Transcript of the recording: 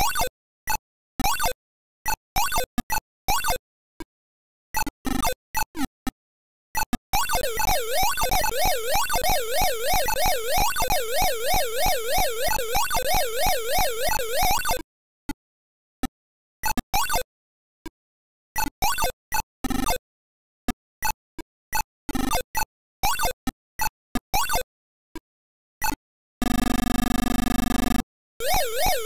you Woo!